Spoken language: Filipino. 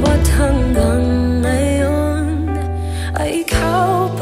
Ba't hanggang ngayon ay ikaw pa